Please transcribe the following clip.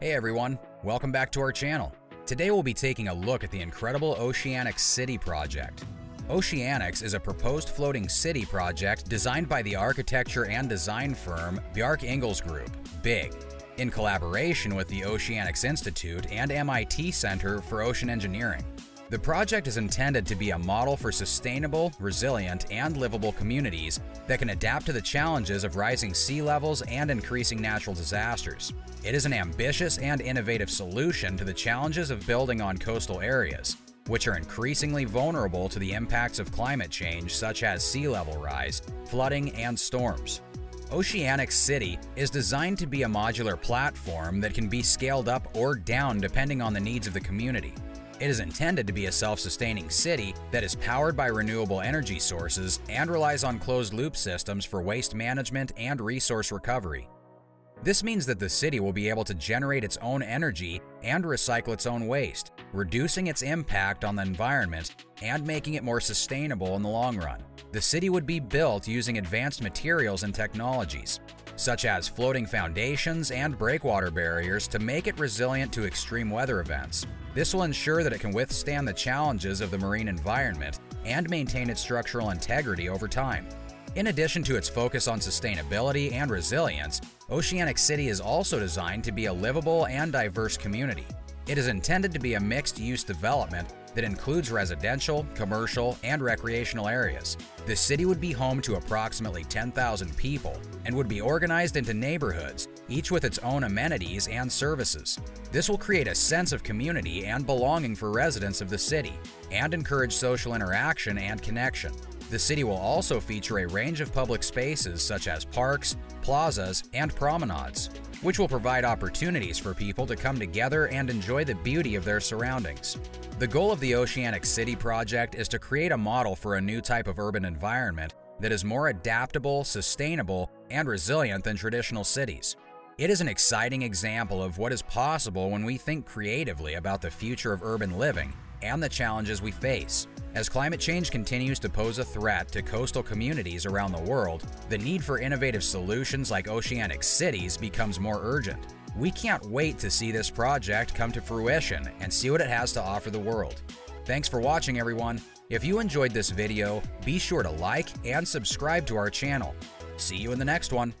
Hey everyone, welcome back to our channel. Today we'll be taking a look at the incredible Oceanix City project. Oceanix is a proposed floating city project designed by the architecture and design firm Bjarke Ingels Group, BIG, in collaboration with the Oceanix Institute and MIT Center for Ocean Engineering. The project is intended to be a model for sustainable, resilient, and livable communities that can adapt to the challenges of rising sea levels and increasing natural disasters. It is an ambitious and innovative solution to the challenges of building on coastal areas, which are increasingly vulnerable to the impacts of climate change such as sea level rise, flooding, and storms. Oceanix City is designed to be a modular platform that can be scaled up or down depending on the needs of the community. It is intended to be a self-sustaining city that is powered by renewable energy sources and relies on closed-loop systems for waste management and resource recovery. This means that the city will be able to generate its own energy and recycle its own waste, reducing its impact on the environment and making it more sustainable in the long run. The city would be built using advanced materials and technologies, such as floating foundations and breakwater barriers to make it resilient to extreme weather events. This will ensure that it can withstand the challenges of the marine environment and maintain its structural integrity over time. In addition to its focus on sustainability and resilience, Oceanix City is also designed to be a livable and diverse community. It is intended to be a mixed-use development that includes residential, commercial, and recreational areas. The city would be home to approximately 10,000 people and would be organized into neighborhoods, each with its own amenities and services. This will create a sense of community and belonging for residents of the city and encourage social interaction and connection. The city will also feature a range of public spaces such as parks, plazas, and promenades, which will provide opportunities for people to come together and enjoy the beauty of their surroundings. The goal of the Oceanix City project is to create a model for a new type of urban environment that is more adaptable, sustainable, and resilient than traditional cities. It is an exciting example of what is possible when we think creatively about the future of urban living and the challenges we face. As climate change continues to pose a threat to coastal communities around the world, the need for innovative solutions like oceanic cities becomes more urgent. We can't wait to see this project come to fruition and see what it has to offer the world. Thanks for watching everyone. If you enjoyed this video, be sure to like and subscribe to our channel. See you in the next one.